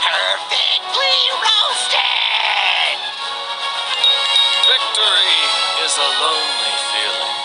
Perfectly roasted! Victory is a lonely feeling.